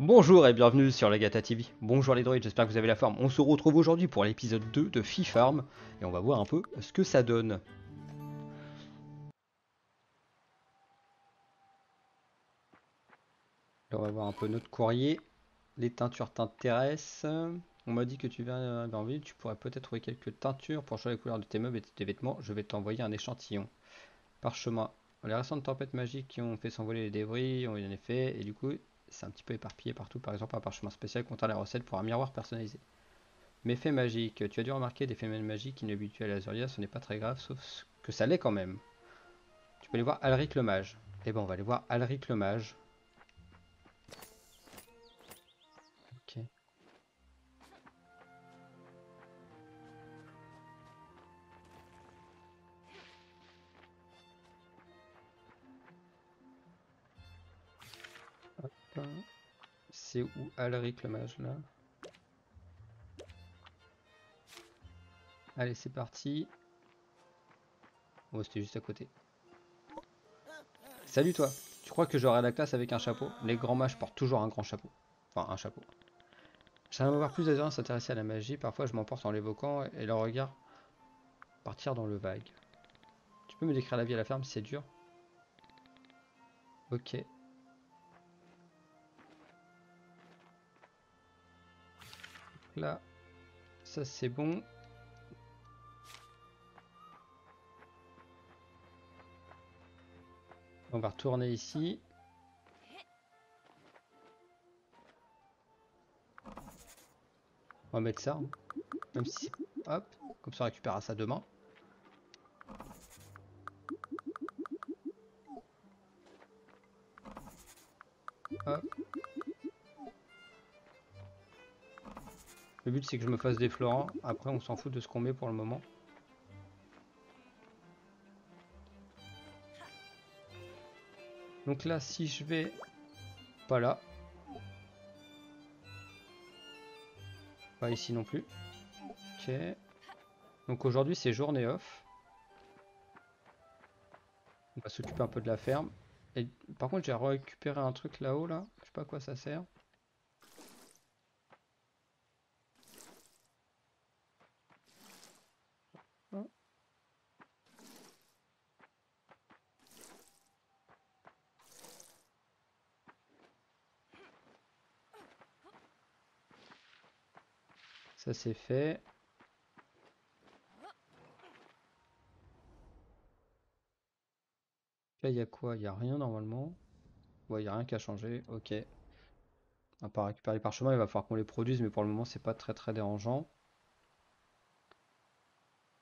Bonjour et bienvenue sur Legata TV. Bonjour les droïdes, j'espère que vous avez la forme. On se retrouve aujourd'hui pour l'épisode 2 de Farm et on va voir un peu ce que ça donne. Là, on va voir un peu notre courrier. Les teintures t'intéressent. On m'a dit que tu viens dans ville, tu pourrais peut-être trouver quelques teintures pour changer les couleurs de tes meubles et de tes vêtements. Je vais t'envoyer un échantillon. Parchemin. Les récentes tempêtes magiques qui ont fait s'envoler les débris ont eu un effet et du coup c'est un petit peu éparpillé partout. Par exemple, un parchemin spécial contient la recette pour un miroir personnalisé. Méfait magique. Tu as dû remarquer des phénomènes magiques inhabituels à Azuria. Ce n'est pas très grave, sauf que ça l'est quand même. Tu peux aller voir Alric le mage. Eh ben, on va aller voir Alric le mage. C'est où Alric le mage là? Allez, c'est parti. Oh, c'était juste à côté. Salut toi Tu crois que j'aurai la classe avec un chapeau? Les grands mages portent toujours un grand chapeau. Enfin, un chapeau. J'aimerais voir plus d'adhérents s'intéresser à la magie. Parfois, je m'emporte en l'évoquant et leur regard partir dans le vague. Tu peux me décrire la vie à la ferme? C'est dur Ok. Là, ça c'est bon. On va retourner ici. On va mettre ça. hein. Même si... Hop. Comme ça on récupérera ça demain. Hop. Le but c'est que je me fasse des florins. Après on s'en fout de ce qu'on met pour le moment. Donc là, si je vais pas là, pas ici non plus. Ok. Donc aujourd'hui, c'est journée off. On va s'occuper un peu de la ferme. Et par contre, j'ai récupéré un truc là-haut là. Je sais pas à quoi ça sert. Ça c'est fait. Là, il y a quoi? Il n'y a rien normalement. Ouais, il n'y a rien qu'à changer. Ok. À part récupérer les parchemins, il va falloir qu'on les produise, mais pour le moment, c'est pas très très dérangeant.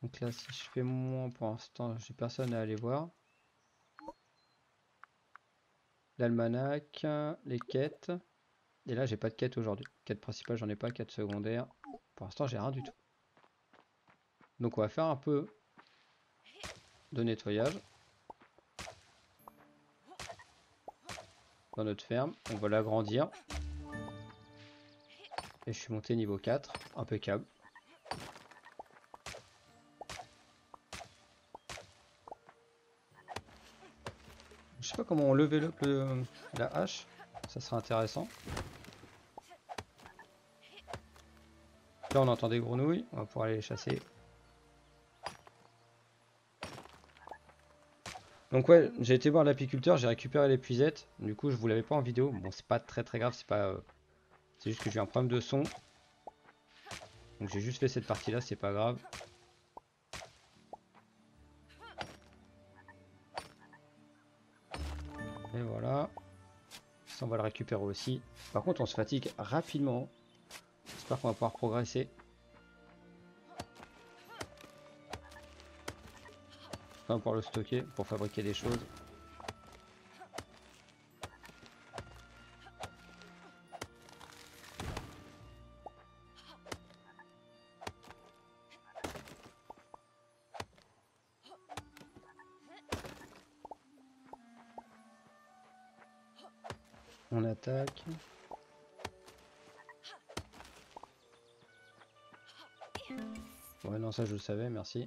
Donc là, si je fais moins pour l'instant, j'ai personne à aller voir. L'almanach, les quêtes. Et là, j'ai pas de quête aujourd'hui. Quête principale, j'en ai pas. Quête secondaire. Pour l'instant, j'ai rien du tout. Donc, on va faire un peu de nettoyage. Dans notre ferme. On va l'agrandir. Et je suis monté niveau 4. Impeccable. Je sais pas comment on lever le, le- la hache. Ça sera intéressant. Là on entend des grenouilles, on va pouvoir aller les chasser. Donc ouais, j'ai été voir l'apiculteur, j'ai récupéré les puisettes. Du coup je vous l'avais pas en vidéo. Bon c'est pas très très grave, c'est pas. euh, C'est juste que j'ai un problème de son. Donc j'ai juste fait cette partie là, c'est pas grave. Et voilà. Ça on va le récupérer aussi. Par contre on se fatigue rapidement. J'espère qu'on va pouvoir progresser. Va pouvoir le stocker pour fabriquer des choses. On attaque. Ça je le savais, merci.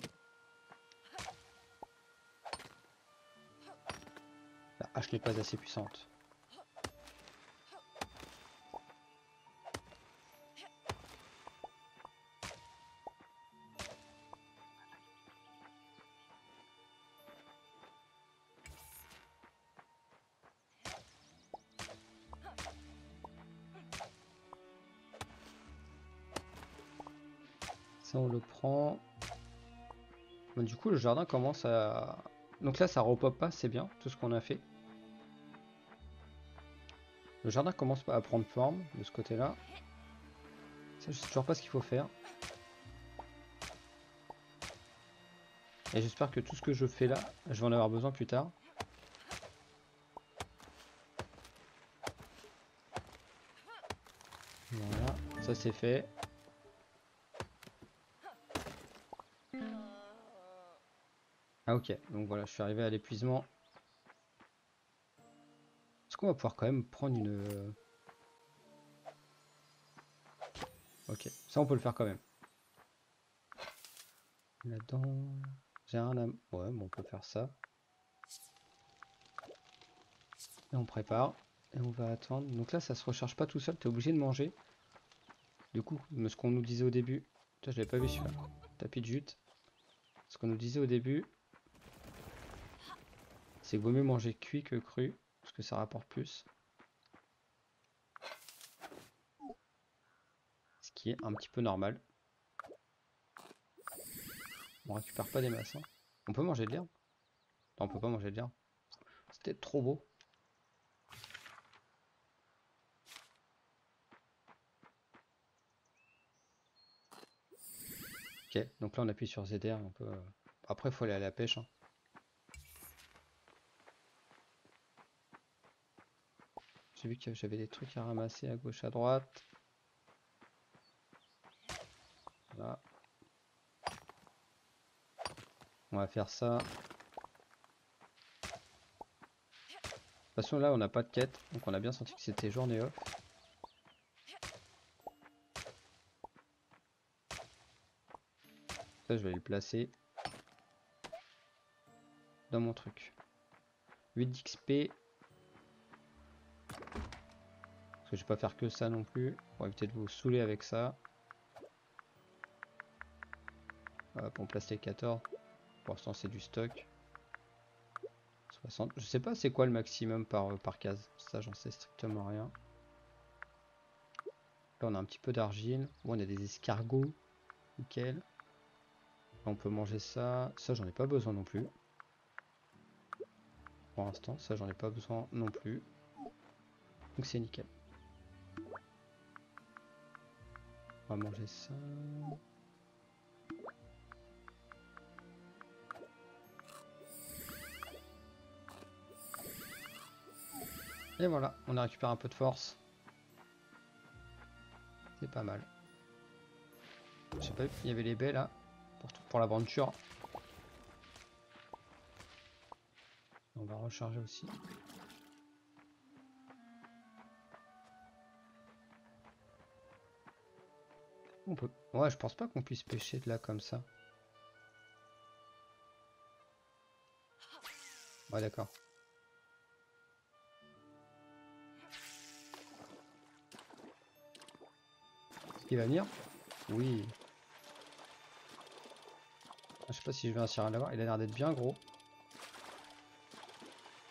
La hache n'est pas assez puissante. Coup, le jardin commence à... Donc là, ça repop pas, c'est bien, tout ce qu'on a fait. Le jardin commence à prendre forme de ce côté-là. Ça, je sais toujours pas ce qu'il faut faire. Et j'espère que tout ce que je fais là, je vais en avoir besoin plus tard. Voilà, ça c'est fait. Ah ok, donc voilà, je suis arrivé à l'épuisement. Est-ce qu'on va pouvoir quand même prendre une... Ok, ça on peut le faire quand même. Là-dedans... J'ai un Ouais, bon, on peut faire ça. Et on prépare. Et on va attendre. Donc là, ça se recharge pas tout seul. T'es obligé de manger. Du coup, ce qu'on nous disait au début. Je l'avais pas vu celui-là. Tapis de jute. Ce qu'on nous disait au début. C'est vaut mieux manger cuit que cru. Parce que ça rapporte plus. Ce qui est un petit peu normal. On récupère pas des masses. Hein. On peut manger de l'herbe? Non, on peut pas manger de l'herbe. C'était trop beau. Ok, donc là on appuie sur ZR. On peut... Après, il faut aller à la pêche. Hein. J'ai vu que j'avais des trucs à ramasser à gauche, à droite. Voilà. On va faire ça. De toute façon là on n'a pas de quête, donc on a bien senti que c'était journée off. Ça je vais le placer dans mon truc. 8 d'XP. Parce que je vais pas faire que ça non plus, pour éviter de vous saouler avec ça. Hop, on place les 14. Pour l'instant, c'est du stock. 60. Je sais pas c'est quoi le maximum par, euh, par case. Ça, j'en sais strictement rien. Là, on a un petit peu d'argile. on a des escargots. Nickel. on peut manger ça. Ça, j'en ai pas besoin non plus. Pour l'instant, ça, j'en ai pas besoin non plus. Donc, c'est nickel. On va manger ça. Et voilà, on a récupéré un peu de force. C'est pas mal. Je sais pas, il y avait les baies là, pour, pour l'aventure. On va recharger aussi. Peut... Ouais, je pense pas qu'on puisse pêcher de là comme ça. Ouais, d'accord. Il va venir? Oui. Je sais pas si je vais réussir à l'avoir. Il a l'air d'être bien gros.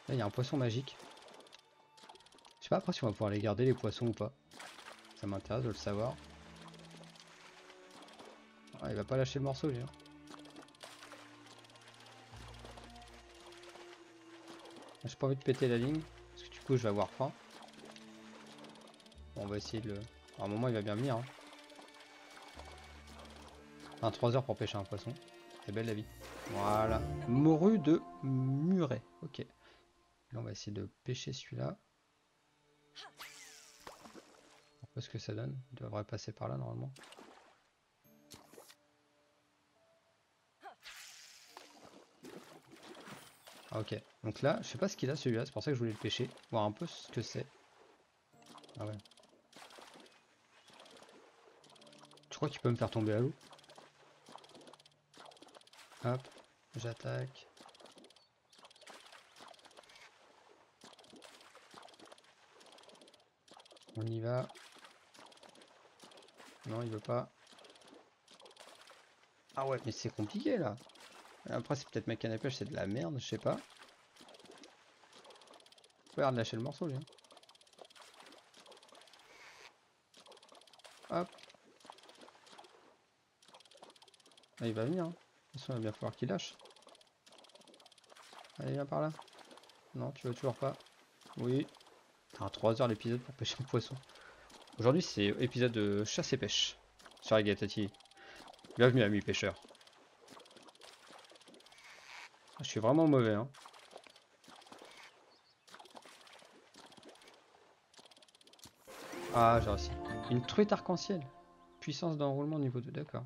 Là, il y a un poisson magique. Je sais pas après si on va pouvoir les garder, les poissons ou pas. Ça m'intéresse de le savoir. Il va pas lâcher le morceau, lui. Hein. J'ai pas envie de péter la ligne. Parce que du coup, je vais avoir faim. On va essayer de le... À un moment, il va bien venir. Hein. 3 heures pour pêcher un poisson. C'est belle la vie. Voilà. Morue de muret. Ok. Là, on va essayer de pêcher celui-là. On ce que ça donne? Il devrait passer par là normalement. Ok. Donc là, je sais pas ce qu'il a celui-là. C'est pour ça que je voulais le pêcher. Voir un peu ce que c'est. Ah ouais. Tu crois qu'il peut me faire tomber à l'eau Hop, j'attaque. On y va. Non, il veut pas. Ah ouais, mais c'est compliqué là. Après, c'est peut-être ma canne à pêche, c'est de la merde, je sais pas. Regarde, lâcher le morceau, lui. Hein. Hop. Ah, il va venir. hein. De toute façon, il va bien falloir qu'il lâche. Allez, viens par là. Non, tu veux toujours pas. Oui. T'as 3 heures l'épisode pour pêcher un poisson. Aujourd'hui, c'est épisode de chasse et pêche sur. Bienvenue, amis pêcheurs. Ah, Je suis vraiment mauvais, hein. Ah, j'ai réussi. Une truite arc-en-ciel. Puissance d'enroulement niveau 2, d'accord.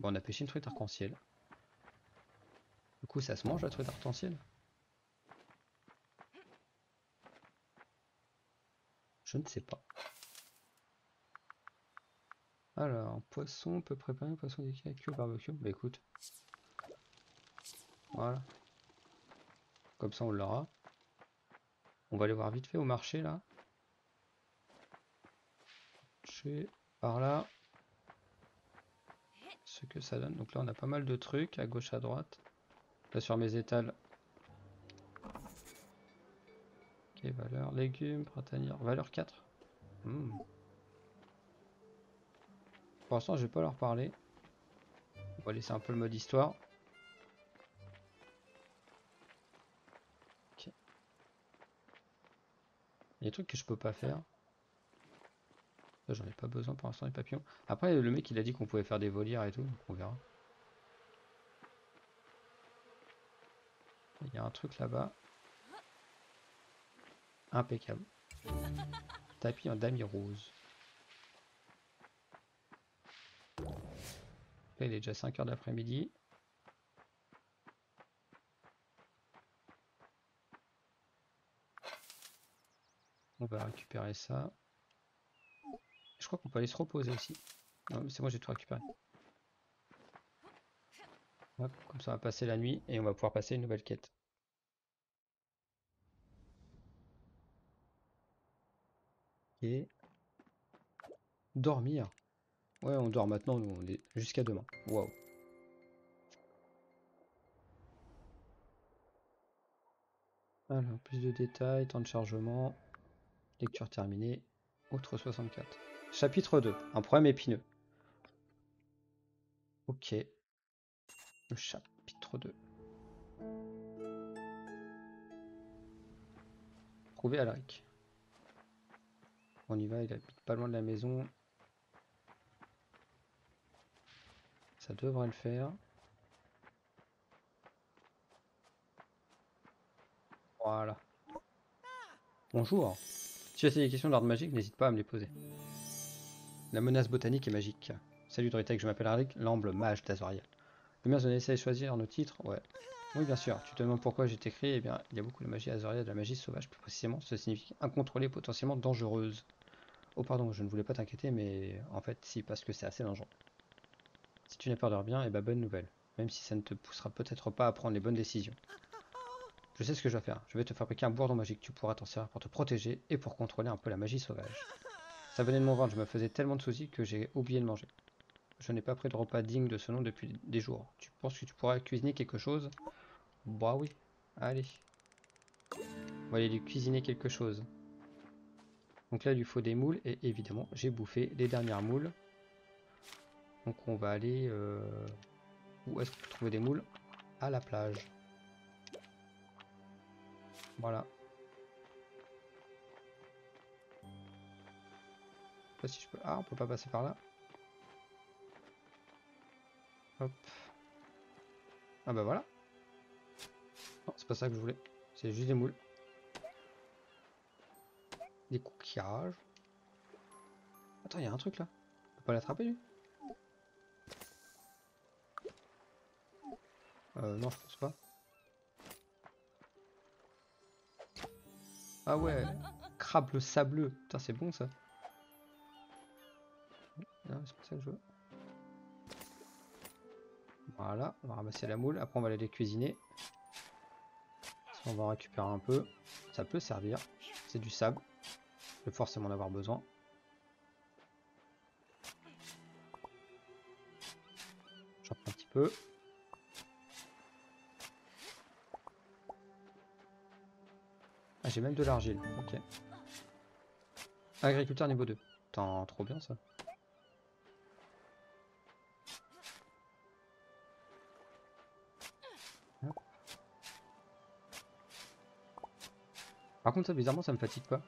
Bon, on a pêché une truite arc-en-ciel. Du coup, ça se mange la truite arc-en-ciel? Je ne sais pas. Alors, poisson, on peut préparer un poisson d'équilibre au barbecue? Bah écoute. Voilà. Comme ça, on l'aura. On va aller voir vite fait au marché là. Par là. Ce que ça donne. Donc là, on a pas mal de trucs à gauche, à droite. Là, sur mes étals. Ok, valeur légumes, printanière. Valeur 4. Hmm. Pour l'instant, je vais pas leur parler. On va laisser un peu le mode histoire. Y a des trucs que je peux pas faire. J'en ai pas besoin pour l'instant, les papillons. Après, le mec, il a dit qu'on pouvait faire des volières et tout, donc on verra. Il y a un truc là-bas. Impeccable. Tapis en damier rose. Il est déjà 5h d'après-midi. On va récupérer ça. Je crois qu'on peut aller se reposer aussi. Non, c'est moi, j'ai tout récupéré. Comme ça, on va passer la nuit et on va pouvoir passer une nouvelle quête. Et dormir. Ouais, on dort maintenant, nous, on est jusqu'à demain. Waouh. Alors, plus de détails, temps de chargement, lecture terminée, autre 64. Chapitre 2, un problème épineux. Ok. Le chapitre 2. Trouver Alaric. On y va, il habite pas loin de la maison. Ça devrait le faire. Voilà. Bonjour. Si tu as des questions d'ordre magique, n'hésite pas à me les poser. La menace botanique est magique. Salut Doritek, je m'appelle Arik, l'amble mage d'Azoriel. Le mien, on essaie de choisir nos titres. Oui, bien sûr. Tu te demandes pourquoi j'ai écrit Eh bien, il y a beaucoup de magie Azoriel, de la magie sauvage, plus précisément. Ça signifie incontrôlée, potentiellement dangereuse. Oh, pardon, je ne voulais pas t'inquiéter, mais en fait, si, parce que c'est assez dangereux. Si tu n'as peur de rien, eh ben bonne nouvelle. Même si ça ne te poussera peut-être pas à prendre les bonnes décisions. Je sais ce que je dois faire. Je vais te fabriquer un bourdon magique. Tu pourras t'en servir pour te protéger et pour contrôler un peu la magie sauvage. Ça venait de mon ventre, je me faisais tellement de soucis que j'ai oublié de manger. Je n'ai pas pris de repas digne de ce nom depuis des jours. Tu penses que tu pourras cuisiner quelque chose? Bah oui. Allez. On va aller lui cuisiner quelque chose. Donc là, il lui faut des moules. Et évidemment, j'ai bouffé les dernières moules. Donc on va aller... Euh... Où est-ce qu'on peut trouver des moules? À la plage. Voilà. Pas si je peux... Ah, on peut pas passer par là. Hop. Ah bah voilà. Non, c'est pas ça que je voulais. C'est juste des moules. Des coquillages. Attends, il y a un truc là. On peut pas l'attraper lui? Euh, non, je pense pas. Ah ouais, crabe le sableux. Putain, c'est bon ça. Non, c'est pas ça que je veux. Voilà, on va ramasser la moule. Après, on va aller les cuisiner. On va récupérer un peu. Ça peut servir. C'est du sable. Je vais forcément en avoir besoin. J'en prends un petit peu. Ah, j'ai même de l'argile. Ok. Agriculteur niveau 2. Tant trop bien ça. Par contre, ça, bizarrement, ça me fatigue pas.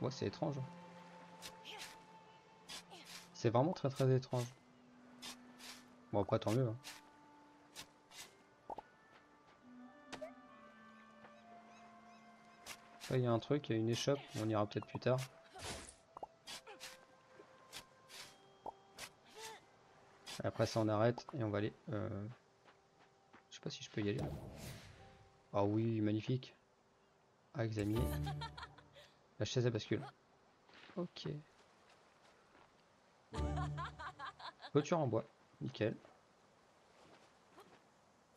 Ouais, c'est étrange. C'est vraiment très très étrange. Bon, après, tant mieux. Hein. Il y a un truc, il y a une échoppe, on ira peut-être plus tard. Après ça on arrête et on va aller... euh, Je sais pas si je peux y aller. Ah oui, magnifique. À examiner. La chaise à bascule. Ok. Clôture en bois. Nickel.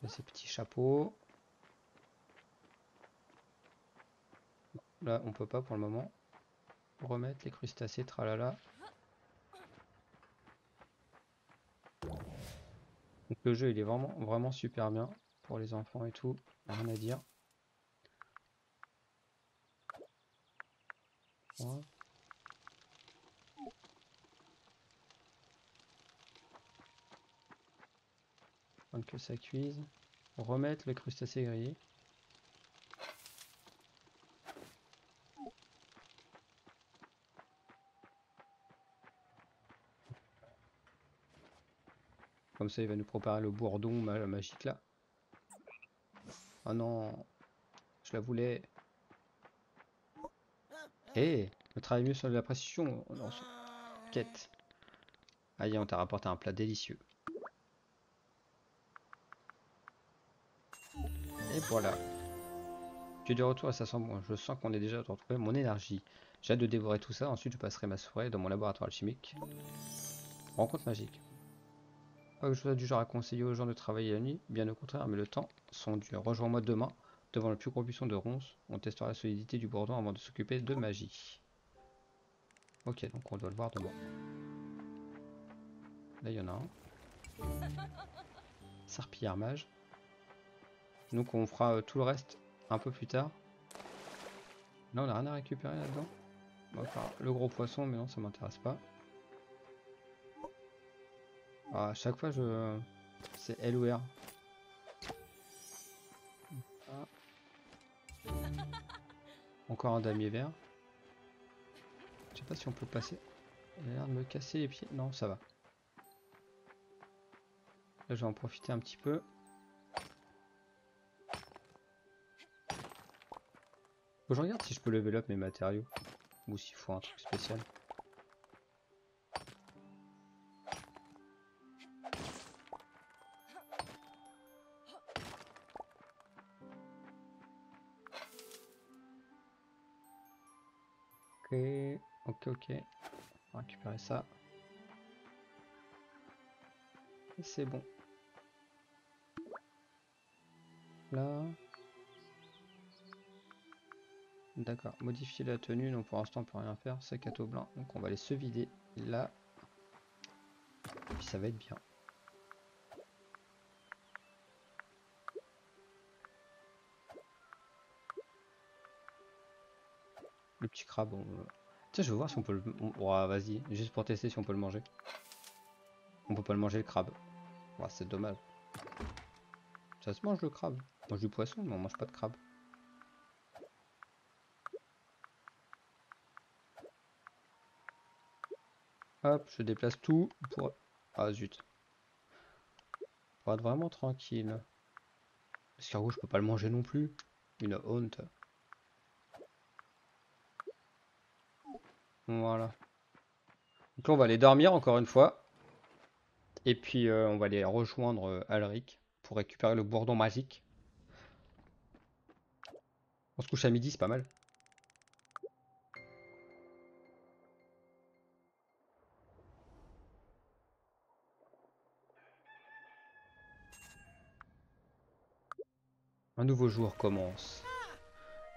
Et ces petits chapeaux. Là, on peut pas pour le moment. Remettre les crustacés, tralala. Donc le jeu, il est vraiment, vraiment super bien pour les enfants et tout. Rien à dire. Attendre que ça cuise. Remettre le crustacé grillé. Comme ça, il va nous préparer le bourdon ma- magique là. Ah non, je la voulais. Eh, le travail mieux sur la précision. Oh quête. Allez, on t'a rapporté un plat délicieux. Et voilà. Tu es de retour et ça sent bon. Je sens qu'on est déjà de retrouver mon énergie. J'ai hâte de dévorer tout ça. Ensuite, je passerai ma soirée dans mon laboratoire alchimique. Rencontre magique. Pas que je sois du genre à conseiller aux gens de travailler la nuit, bien au contraire, mais le temps sont durs. Rejoins-moi demain, devant le plus gros buisson de ronces. On testera la solidité du bourdon avant de s'occuper de magie. Ok, donc on doit le voir demain. Là, il y en a un. Serpillard mage. Donc on fera euh, tout le reste un peu plus tard. Là, on a rien à récupérer là-dedans. On le gros poisson, mais non, ça m'intéresse pas. Ah, à chaque fois, je. C'est L ou R. Ah. Encore un damier vert. Je sais pas si on peut passer. Il a l'air de me casser les pieds. Non, ça va. Là, je vais en profiter un petit peu. Faut que je regarde si je peux level up mes matériaux. Ou s'il faut un truc spécial. Ok, ok, ok. On va récupérer ça. C'est bon. Là. D'accord, modifier la tenue, donc pour l'instant on peut rien faire, à dos blanc, donc on va aller se vider là. Et puis ça va être bien. Le petit crabe, on... Tiens, je veux voir si on peut le... on- vas-y, juste pour tester si on peut le manger. On peut pas le manger le crabe. Ouah, c'est dommage. Ça se mange le crabe. On mange du poisson, mais on mange pas de crabe. Hop, je déplace tout pour... Ah zut. Pour être vraiment tranquille. L'escargot, je peux pas le manger non plus. Une honte. Voilà. Donc là, on va aller dormir encore une fois. Et puis, euh, on va aller rejoindre euh, Alric pour récupérer le bourdon magique. On se couche à midi, c'est pas mal. Un nouveau jour commence.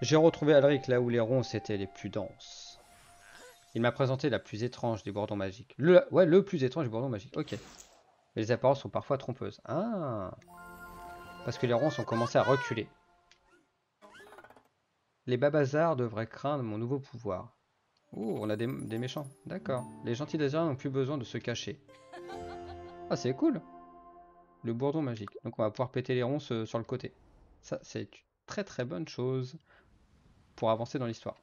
J'ai retrouvé Alric là où les ronces étaient les plus denses. Il m'a présenté la plus étrange des bourdons magiques. Le, ouais, le plus étrange des bourdons magiques. Ok. Mais les apparences sont parfois trompeuses. Ah Parce que les ronces ont commencé à reculer. Les babazards devraient craindre mon nouveau pouvoir. Oh, on a des, méchants. D'accord. Les gentils désirés n'ont plus besoin de se cacher. Ah, c'est cool Le bourdon magique. Donc on va pouvoir péter les ronces euh, sur le côté. Ça, c'est une très très bonne chose. pour avancer dans l'histoire.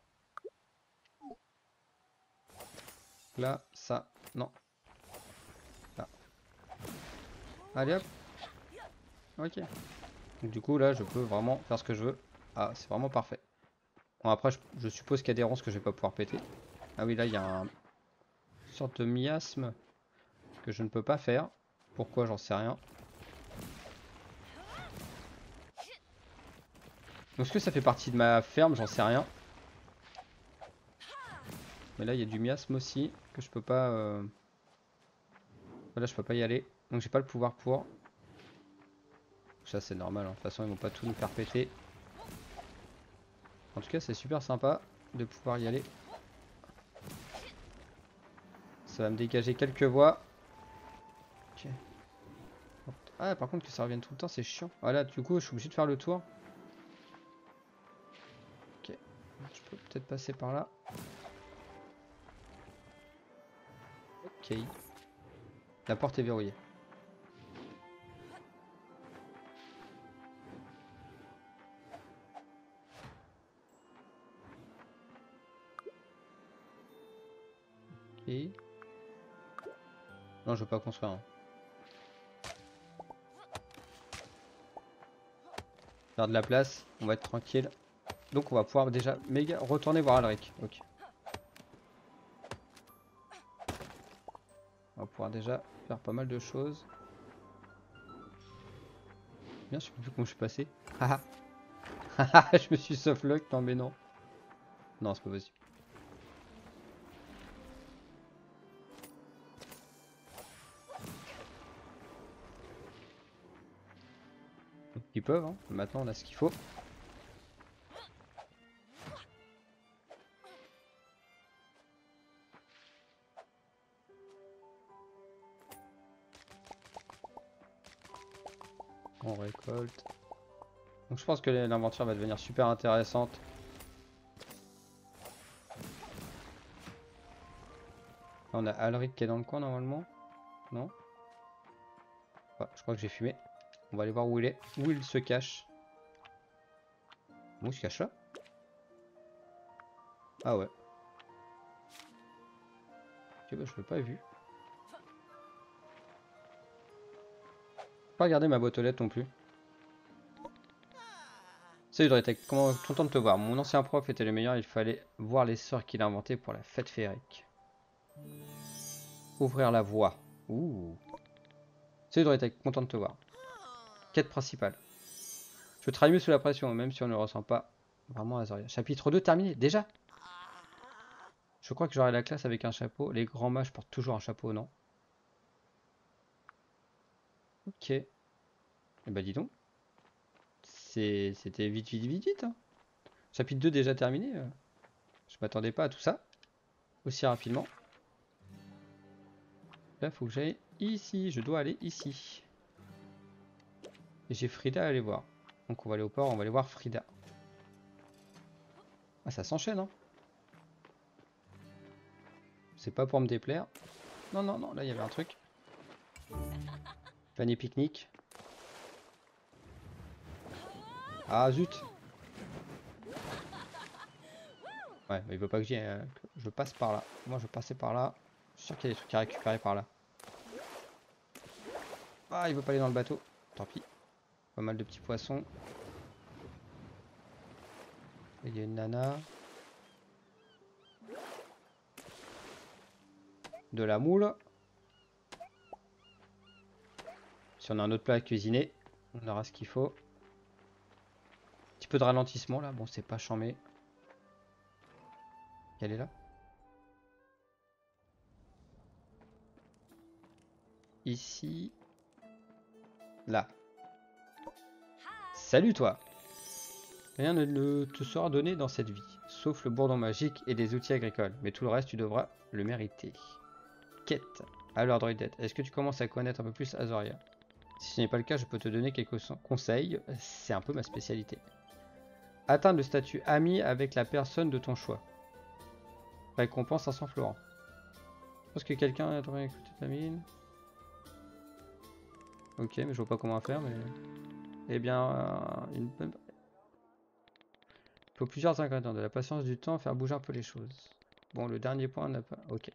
Là, ça, non. Allez hop. Ok. du coup, là, je peux vraiment faire ce que je veux. Ah, c'est vraiment parfait. Bon, après, je, suppose qu'il y a des ronces que je vais pas pouvoir péter. Ah oui, là, il y a un... une sorte de miasme que je ne peux pas faire. Pourquoi, j'en sais rien. Est-ce que ça fait partie de ma ferme? J'en sais rien. Mais là, il y a du miasme aussi je peux pas... Euh... Là, je peux pas y aller. Donc, j'ai pas le pouvoir pour. Ça, c'est normal. Hein. De toute façon, ils vont pas tout nous faire péter. En tout cas, c'est super sympa de pouvoir y aller. Ça va me dégager quelques voies. Ah, par contre, que ça revienne tout le temps, c'est chiant. Voilà, du coup, je suis obligé de faire le tour. Ok. Je peux peut-être passer par là. Ok. La porte est verrouillée. Non, je veux pas construire. Hein. Faire de la place, on va être tranquille. Donc on va pouvoir déjà méga retourner voir Alric. Ok. On va pouvoir déjà faire pas mal de choses. Bien, je sais plus comment je suis passé. je me suis softlock, non mais non. Non, c'est pas possible. Ils peuvent, hein. maintenant on a ce qu'il faut. Récolte. Donc je pense que l'aventure va devenir super intéressante. on a Alric qui est dans le coin normalement. Non? Je crois que j'ai fumé. On va aller voir où il est. Où il se cache. Où il se cache là? Ah ouais. Ok bah je l'ai pas vu. Pas regarder ma boîte aux lettres non plus. Salut Dretech, comment content de te voir. Mon ancien prof était le meilleur, il fallait voir les sorts qu'il a inventés pour la fête féerique. Ouvrir la voie. Ouh. Salut Dretech, content de te voir. Quête principale. Je travaille mieux sous la pression, même si on ne ressent pas vraiment Azoria. Chapitre 2 terminé, déjà? Je crois que j'aurai la classe avec un chapeau. Les grands mages portent toujours un chapeau, non? Ok. Et eh bah dis donc. C'était vite, vite, vite, vite. Hein. Chapitre 2 déjà terminé. Euh. Je m'attendais pas à tout ça. Aussi rapidement. Là, faut que j'aille ici. Je dois aller ici. Et j'ai Frida à aller voir. Donc on va aller au port, on va aller voir Frida. Ah ça s'enchaîne hein C'est pas pour me déplaire. Non non non, là il y avait un truc. Panier pique-nique. Ah zut Ouais, mais il veut pas que j'y euh, je passe par là. Moi je passais par là. Je suis sûr qu'il y a des trucs à récupérer par là. Ah, il veut pas aller dans le bateau. Tant pis. Pas mal de petits poissons. Il y a une nana. De la moule. On a un autre plat à cuisiner, on aura ce qu'il faut. Un petit peu de ralentissement là, bon c'est pas chambé. Elle est là Ici. Là. Salut toi Rien ne te sera donné dans cette vie, sauf le bourdon magique et des outils agricoles, mais tout le reste tu devras le mériter. Quête. Alors Droidette, est-ce que tu commences à connaître un peu plus Azoria? Si ce n'est pas le cas, je peux te donner quelques conseils, c'est un peu ma spécialité. Atteindre le statut ami avec la personne de ton choix. Récompense à 100 florins. Je pense que quelqu'un a écouté ta mine. Ok, mais je vois pas comment faire, mais... Eh bien, euh, une faut plusieurs ingrédients, de la patience, du temps, faire bouger un peu les choses. Bon, le dernier point n'a pas... Ok.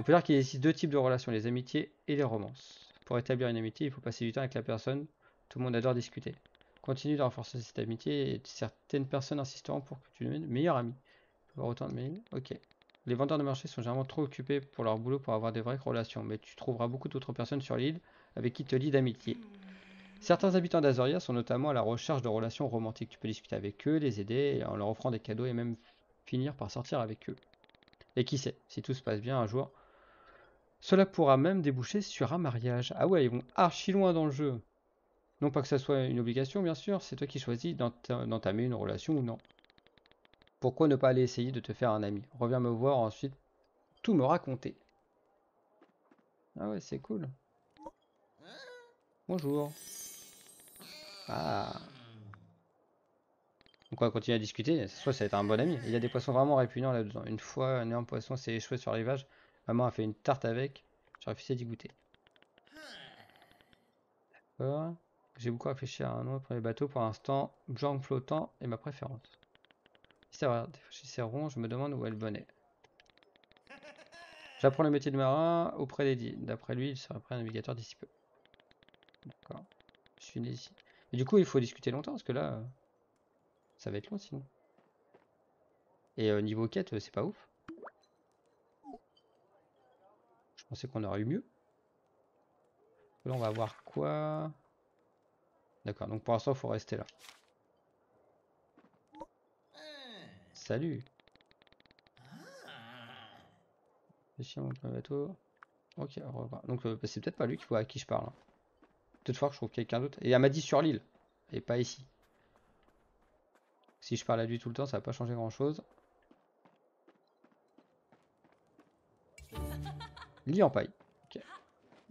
On peut dire qu'il existe deux types de relations, les amitiés et les romances. Pour établir une amitié, il faut passer du temps avec la personne. Tout le monde adore discuter. Continue de renforcer cette amitié et certaines personnes insisteront pour que tu deviennes meilleur ami. Avoir autant de mails. Ok. Les vendeurs de marché sont généralement trop occupés pour leur boulot pour avoir des vraies relations, mais tu trouveras beaucoup d'autres personnes sur l'île avec qui te lie d'amitié. Certains habitants d'Azoria sont notamment à la recherche de relations romantiques. Tu peux discuter avec eux, les aider en leur offrant des cadeaux et même finir par sortir avec eux. Et qui sait, si tout se passe bien un jour, cela pourra même déboucher sur un mariage. Ah ouais, ils vont archi loin dans le jeu. Non pas que ça soit une obligation, bien sûr, c'est toi qui choisis d'entamer une relation ou non. Pourquoi ne pas aller essayer de te faire un ami? Reviens me voir ensuite, tout me raconter. Ah ouais, c'est cool. Bonjour. Ah. Donc on va continuer à discuter. Soit ça va être un bon ami. Il y a des poissons vraiment répugnants là-dedans. Une fois, un énorme poisson s'est échoué sur le rivage. Maman a fait une tarte avec. J'ai refusé d'y goûter. D'accord. J'ai beaucoup réfléchi à un nom pour les bateaux. Pour l'instant, genre flottant est ma préférence. C'est rond, je me demande où elle venait. J'apprends le métier de marin auprès d'Eddie. D'après lui, il serait prêt un navigateur d'ici peu. D'accord. Je suis ici. Du coup, il faut discuter longtemps parce que là, ça va être long sinon. Et euh, niveau quête, c'est pas ouf. Je pensais qu'on aurait eu mieux. Là, on va voir quoi. D'accord, donc pour l'instant, il faut rester là. Salut. mon bateau. Ok, revoir. Donc euh, c'est peut-être pas lui qui voit à qui je parle. Hein. Toutefois, je trouve quelqu'un d'autre. Et elle m'a dit sur l'île, et pas ici. Si je parle à lui tout le temps, ça va pas changer grand Lit en paille.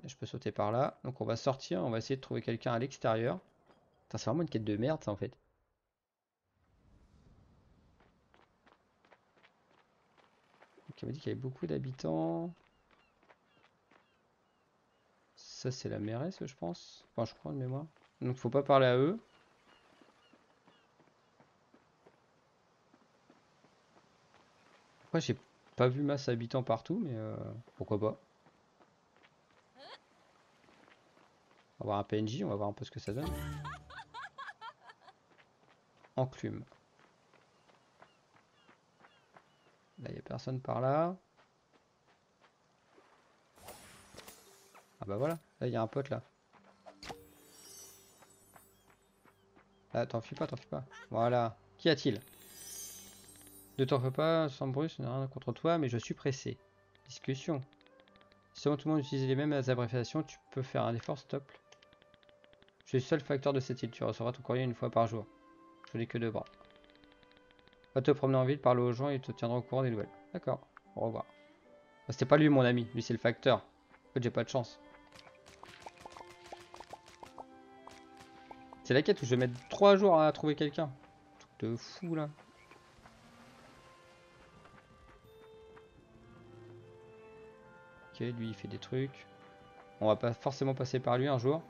Je peux sauter par là. Donc on va sortir, on va essayer de trouver quelqu'un à l'extérieur. C'est vraiment une quête de merde ça en fait. il m'a dit qu'il y avait beaucoup d'habitants. Ça, c'est la mairesse, je pense. Enfin, je crois de mémoire. Donc, faut pas parler à eux. Après, j'ai pas vu masse habitants partout, mais euh, pourquoi pas. On va voir un PNJ, on va voir un peu ce que ça donne. Enclume. Là, il n'y a personne par là. Ah bah voilà, là il y a un pote là. Là, t'en fuis pas, t'en fuis pas. Voilà. Qu'y a-t-il? Ne t'en fais pas, sans bruit, ce n'est rien contre toi, mais je suis pressé. Discussion. Si tout le monde utilise les mêmes abréviations, tu peux faire un effort, stop. Je suis le seul facteur de cette île, tu recevras ton courrier une fois par jour. Je n'ai que deux bras. Va te promener en ville, parle aux gens et te tiendra au courant des nouvelles. D'accord, au revoir. Bah, c'était pas lui mon ami, lui c'est le facteur. En fait j'ai pas de chance. C'est la quête où je vais mettre 3 jours à trouver quelqu'un. Truc de fou là. Ok, lui il fait des trucs. On va pas forcément passer par lui un jour.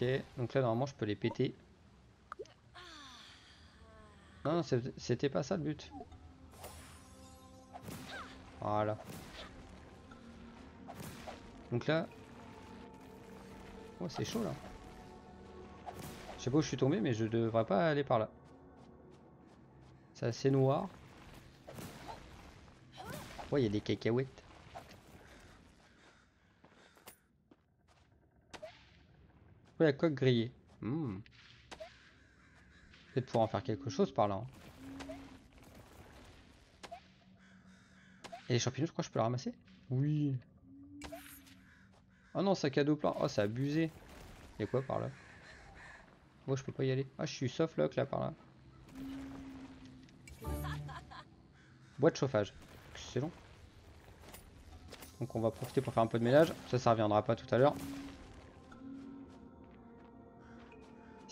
Ok, donc là normalement je peux les péter. Non, c'était pas ça le but. Voilà. Donc là... Oh c'est chaud là. Je sais pas où je suis tombé mais je devrais pas aller par là. C'est assez noir. Ouais, il y a des cacahuètes. La coque grillée. Hmm. Peut-être pouvoir en faire quelque chose par là. Hein. Et les champignons, je crois que je peux les ramasser? Oui. Oh non, sac à dos plein. Oh, c'est abusé. Il y a quoi par là? Moi, je peux pas y aller. Ah, je suis soft lock là par là. Boîte de chauffage. Excellent. Donc on va profiter pour faire un peu de ménage. Ça, ça reviendra pas tout à l'heure.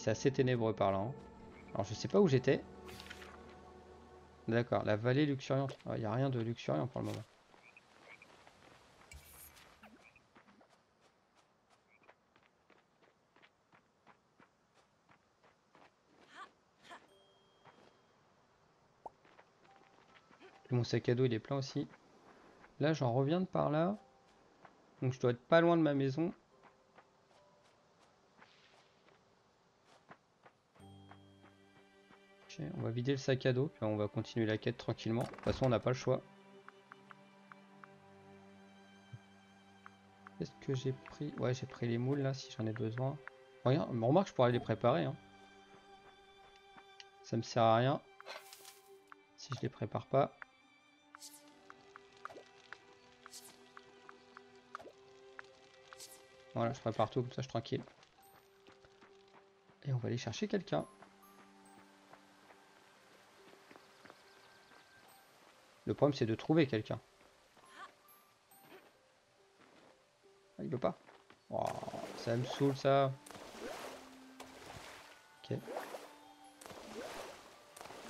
c'est assez ténébreux par là. Alors je sais pas où j'étais. D'accord, la vallée luxuriante. Ah, il n'y a rien de luxuriant pour le moment. Mon sac à dos il est plein aussi. Là j'en reviens de par là. Donc je dois être pas loin de ma maison. On va vider le sac à dos, puis on va continuer la quête tranquillement. De toute façon on n'a pas le choix. Est-ce que j'ai pris... Ouais j'ai pris les moules là si j'en ai besoin. Regarde, remarque je pourrais les préparer. Hein. Ça me sert à rien si je les prépare pas. Voilà, je prépare tout comme ça, je suis tranquille. Et on va aller chercher quelqu'un. Le problème, c'est de trouver quelqu'un. Ah, il veut pas. Oh, ça me saoule, ça. Ok.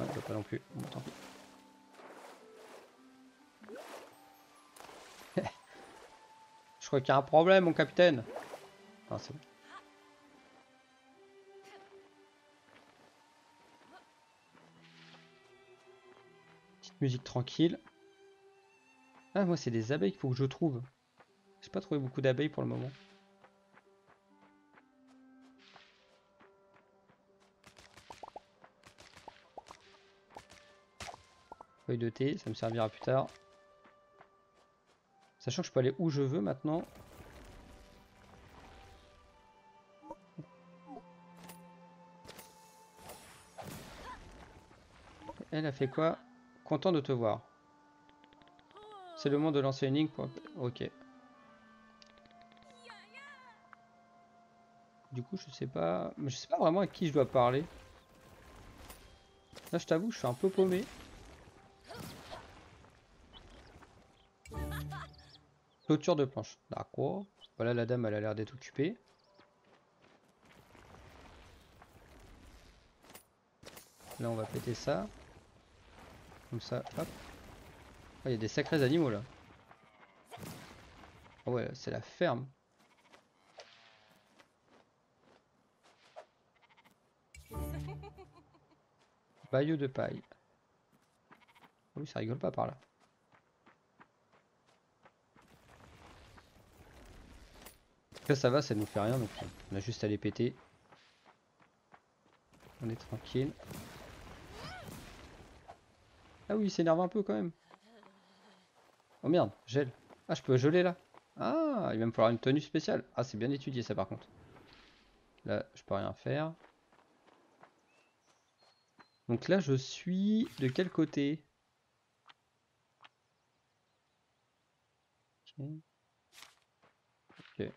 Il veut pas non plus. Je crois qu'il y a un problème, mon capitaine. Ah, c'est bon. Musique tranquille. Ah, moi, c'est des abeilles qu'il faut que je trouve. J'ai pas trouvé beaucoup d'abeilles pour le moment. Feuille de thé, ça me servira plus tard. Sachant que je peux aller où je veux maintenant. Elle a fait quoi? Content de te voir. C'est le moment de lancer une ligne. Ok. Du coup, je sais pas... Je sais pas vraiment à qui je dois parler. Là, je t'avoue, je suis un peu paumé. Clôture de planche. D'accord. Voilà, la dame, elle a l'air d'être occupée. Là, on va péter ça. Comme ça, hop. Ah, il y a des sacrés animaux, là. Ah ouais, c'est la ferme. Bayeux de paille. Oh oui, ça rigole pas par là. Là ça va, ça nous fait rien donc on a juste à les péter. On est tranquille. Ah oui, il s'énerve un peu quand même. Oh merde, gel. Ah, je peux geler là. Ah, il va me falloir une tenue spéciale. Ah, c'est bien étudié ça par contre. Là, je peux rien faire. Donc là, je suis de quel côté? Ok.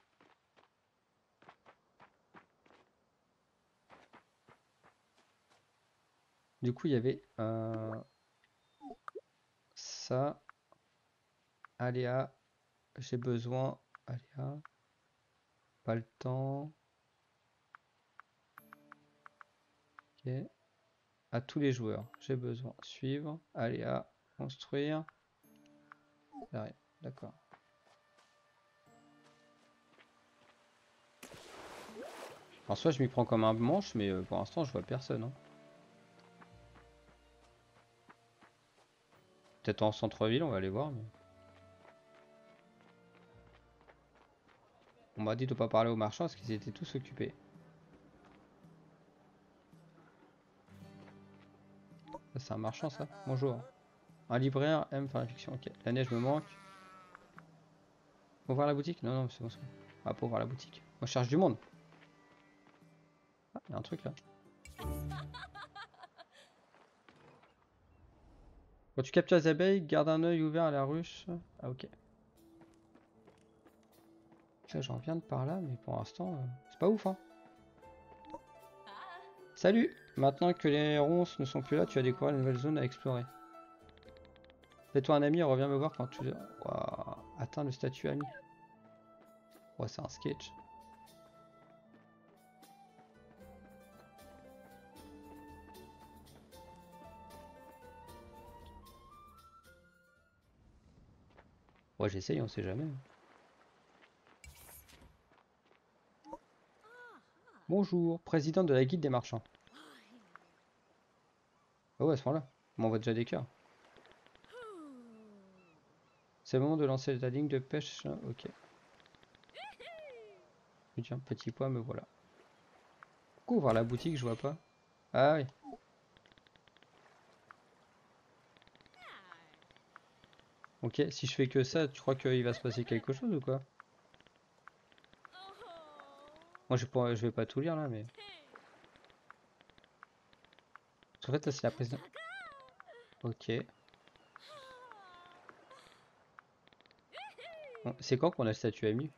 Du coup, il y avait ça. Aléa, j'ai besoin. Aléa, pas le temps. Ok. À tous les joueurs, j'ai besoin. Suivre, aléa, construire. D'accord. En soit je m'y prends comme un manche, mais euh, pour l'instant, je vois personne. Hein. Peut-être en centre-ville, on va aller voir. On m'a dit de pas parler aux marchands parce qu'ils étaient tous occupés. C'est un marchand ça Bonjour. Un libraire aime faire la fiction. Ok. La neige me manque. Pour voir la boutique? Non, non, c'est bon. Ah, pour voir la boutique. On cherche du monde. Ah, il y a un truc là. Quand tu captures les abeilles, garde un œil ouvert à la ruche. Ah ok. J'en viens de par là, mais pour l'instant, euh, c'est pas ouf hein. Salut Maintenant que les ronces ne sont plus là, tu as découvert une nouvelle zone à explorer. Fais-toi un ami et reviens me voir quand tu... Wow. Atteins le statut ami. Ouais, c'est un sketch. Ouais, j'essaye, on sait jamais. Bonjour, président de la guide des marchands. Oh ouais, à ce moment-là, on m'envoie déjà des cœurs. C'est le moment de lancer ta ligne de pêche. Ok. Tiens, petit pois, me voilà. Pourquoi voir la boutique, je vois pas. Ah oui. Ok, si je fais que ça, tu crois qu'il va se passer quelque chose ou quoi? Moi je, pourrais, vais pas tout lire là, mais... En fait, c'est la présidente. Ok. c'est quand qu'on a le statut ami? De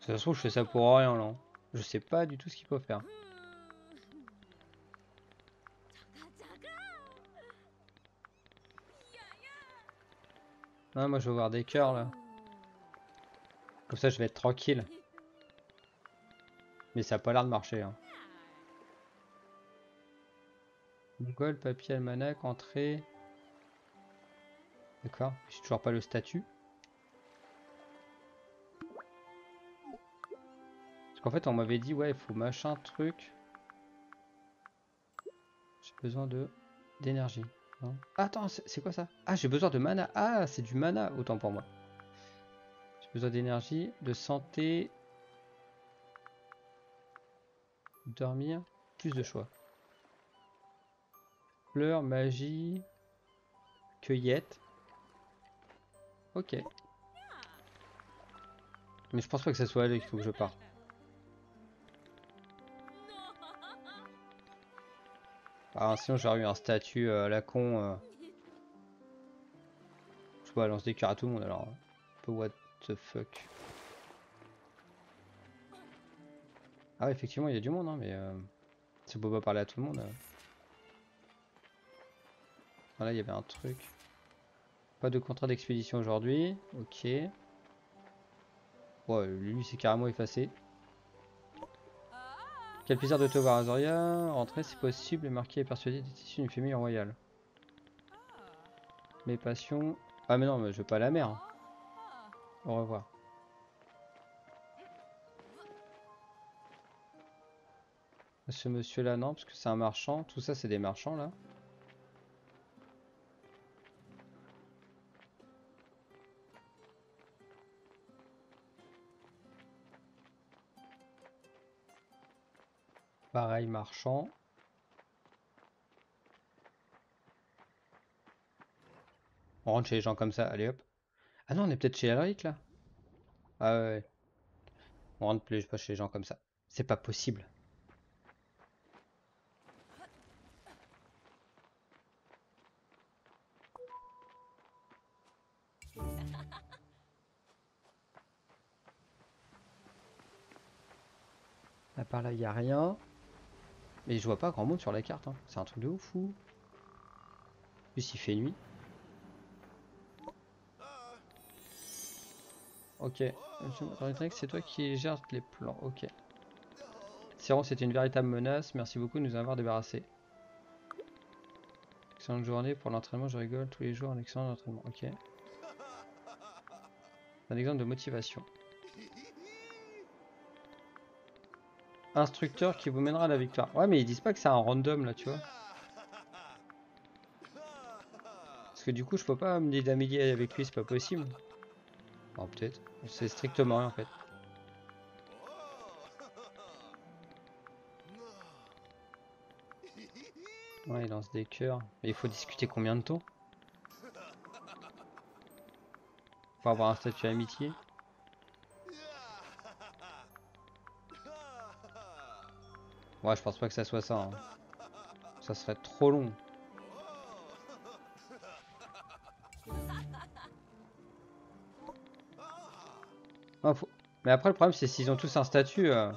toute façon, je fais ça pour rien là. Je sais pas du tout ce qu'il faut faire. Moi je veux voir des cœurs là. Comme ça je vais être tranquille. Mais ça a pas l'air de marcher. Hein. Mongol, papier, almanach, entrée. D'accord, j'ai toujours pas le statut. Parce qu'en fait on m'avait dit ouais il faut machin truc. J'ai besoin de d'énergie. Attends, c'est quoi ça? Ah, j'ai besoin de mana. Ah, c'est du mana, autant pour moi. J'ai besoin d'énergie, de santé. Dormir, plus de choix. Fleurs, magie, cueillette. Ok. Mais je pense pas que ça soit elle qu'il faut que je parte. Ah, sinon j'aurais eu un statut euh, à la con. Euh... Je sais pas, lance des cœurs à tout le monde alors. Un peu what the fuck. Ah effectivement il y a du monde hein, mais euh... ça peut pas parler à tout le monde. Voilà, il y avait un truc. Pas de contrat d'expédition aujourd'hui. Ok. Ouais, lui c'est carrément effacé. Quel plaisir de te voir, Azoria. Rentrer si possible et marquer et persuadé d'être issu d'une famille royale. Mes passions. Ah, mais non, mais je veux pas la mer. Au revoir. Ce monsieur-là, non, parce que c'est un marchand. Tout ça, c'est des marchands, là. Pareil, marchand. On rentre chez les gens comme ça, allez hop. Ah non, on est peut-être chez Alric là Ah ouais. On rentre plus pas chez les gens comme ça. C'est pas possible. À part là, il a rien. Mais je vois pas grand monde sur la carte. Hein. C'est un truc de ouf ou Plus il fait nuit. Ok. C'est toi qui gères les plans. Ok. Siron, c'était une véritable menace. Merci beaucoup de nous avoir débarrassé. Excellente journée pour l'entraînement. Je rigole tous les jours. Un excellent entraînement. Ok. Un exemple de motivation. Instructeur qui vous mènera à la victoire. Ouais, mais ils disent pas que c'est un random là, tu vois. Parce que du coup, je peux pas me dédamiguer avec lui, c'est pas possible. Bon, peut-être. C'est strictement rien en fait. Ouais, il lance des cœurs. Mais il faut discuter combien de temps? Pour avoir un statut amitié Ouais, je pense pas que ça soit ça. Hein. Ça serait trop long. Mais après, le problème, c'est s'ils ont tous un statut. Euh,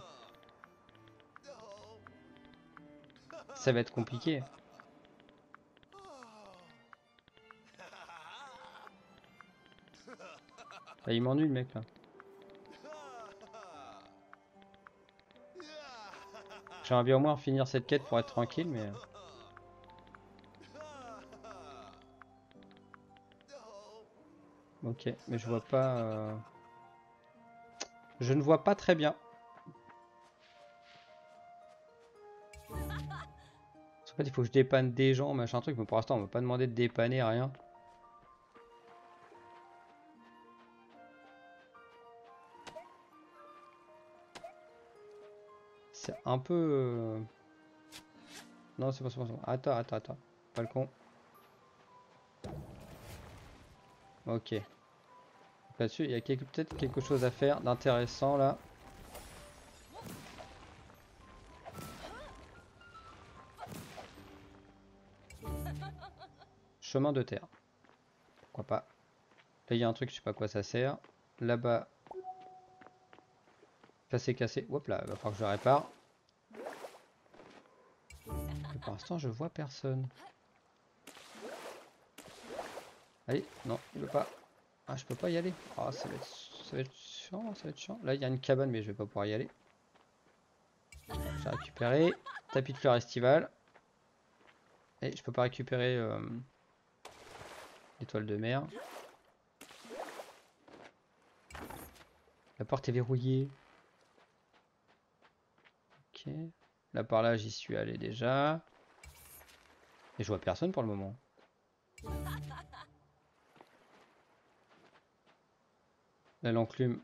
ça va être compliqué. Ah, il m'ennuie le mec là. J'aimerais bien au moins finir cette quête pour être tranquille, mais... Euh. Ok, mais je vois pas... Euh. Je ne vois pas très bien. En fait, il faut que je dépanne des gens, machin truc, mais pour l'instant, on m'a pas demandé de dépanner, rien. Un peu... euh, Non, c'est pas ça. Attends, attends, attends. Pas le con. Ok. Là-dessus, il y a peut-être quelque chose à faire d'intéressant là. Chemin de terre. Pourquoi pas. Là, il y a un truc, je sais pas quoi ça sert. Là-bas. Ça s'est cassé. Hop là, il va falloir que je répare. L'instant, je vois personne. Allez, non, il veut pas. Ah, je peux pas y aller. Ah, ça va être, ça va être chiant, ça va être chiant. Là, il y a une cabane, mais je vais pas pouvoir y aller. J'ai récupéré. Tapis de fleurs estivales. Et je peux pas récupérer euh, l'étoile de mer. La porte est verrouillée. Ok. Là par là, j'y suis allé déjà. Je vois personne pour le moment. Là, l'enclume.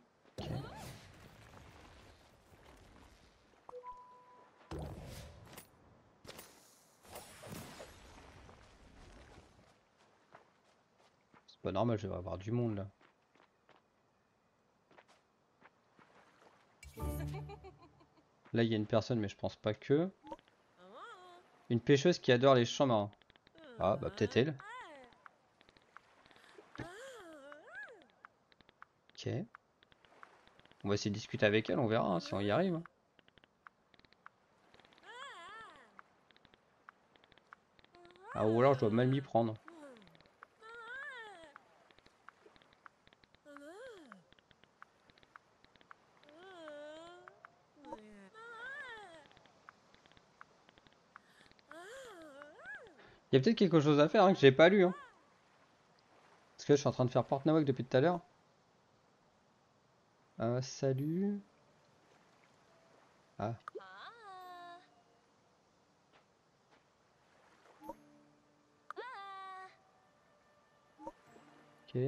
C'est pas normal, je vais avoir du monde là. Là, il y a une personne, mais je pense pas que. Une pêcheuse qui adore les champs marins. Ah, bah peut-être elle. Ok. On va essayer de discuter avec elle, on verra hein, si on y arrive. Ah, ou alors je dois mal m'y prendre. Il y a peut-être quelque chose à faire hein, que j'ai pas lu. Hein. Parce que je suis en train de faire porte nawak depuis tout à l'heure. Euh, salut. Ah, ok.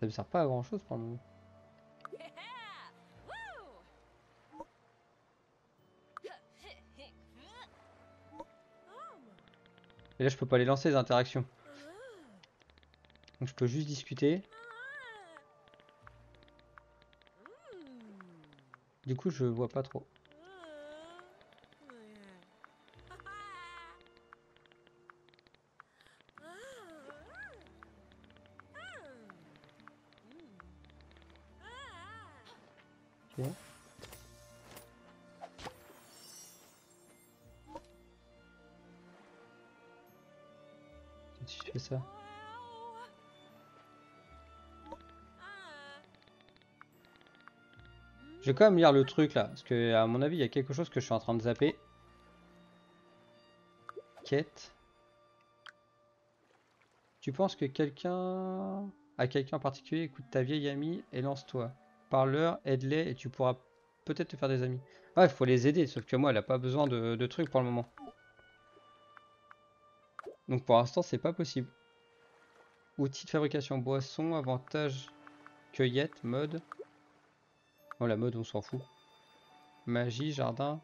Ça me sert pas à grand chose pour le moment. Et là, je peux pas les lancer les interactions. Donc je peux juste discuter. Du coup, je vois pas trop. Je vais quand même lire le truc là, parce que à mon avis il y a quelque chose que je suis en train de zapper. Quête. Tu penses que quelqu'un à quelqu'un en particulier écoute ta vieille amie et lance-toi. Parle-leur, aide-les et tu pourras peut-être te faire des amis. Ouais, il faut les aider, sauf que moi elle a pas besoin de, trucs pour le moment. Donc pour l'instant c'est pas possible. Outils de fabrication, boisson, avantage, cueillette, mode. Oh la mode on s'en fout. Magie, jardin.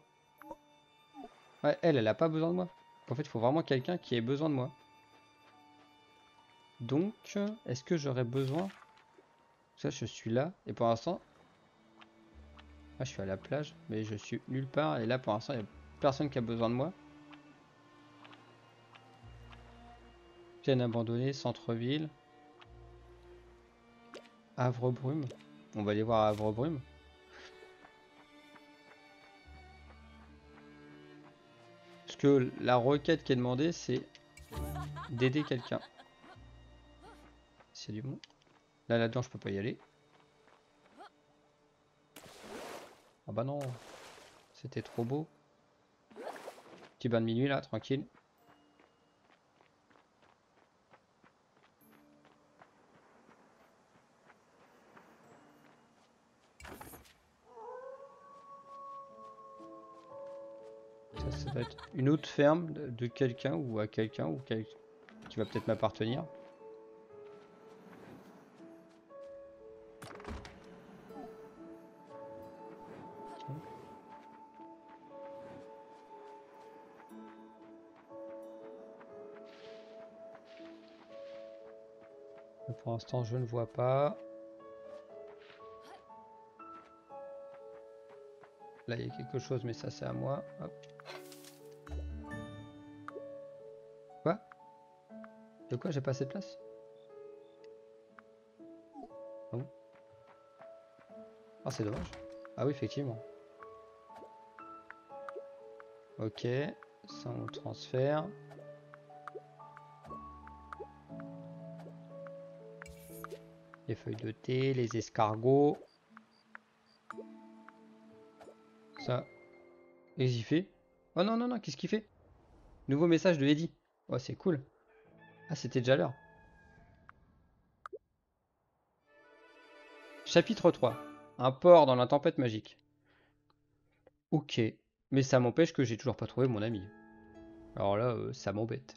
Ouais, elle, elle a pas besoin de moi. En fait, il faut vraiment quelqu'un qui ait besoin de moi. Donc, est-ce que j'aurais besoin... Ça, je suis là. Et pour l'instant... Ah, je suis à la plage, mais je suis nulle part. Et là, pour l'instant, il n'y a personne qui a besoin de moi. Plaine abandonnée, centre-ville. Havre-Brume. On va aller voir Havre-Brume. Que la requête qui est demandée, c'est d'aider quelqu'un. C'est du bon. Là, là-dedans, je peux pas y aller. Ah bah non. C'était trop beau. Petit bain de minuit, là, tranquille. Ça, ça doit être une autre ferme de, quelqu'un ou à quelqu'un ou qui va peut-être m'appartenir. Pour l'instant, je ne vois pas. Là, il y a quelque chose, mais ça, c'est à moi. Quoi? De quoi J'ai pas assez de place? Ah Ah, c'est dommage. Ah oui, effectivement. Ok, ça on transfère. Les feuilles de thé, les escargots. Ça. Et j'y fait. Oh non, non, non, qu'est-ce qu'il fait? Nouveau message de Eddie. Oh, c'est cool. Ah, c'était déjà l'heure. Chapitre 3. Un port dans la tempête magique. Ok. Mais ça m'empêche que j'ai toujours pas trouvé mon ami. Alors là, euh, ça m'embête.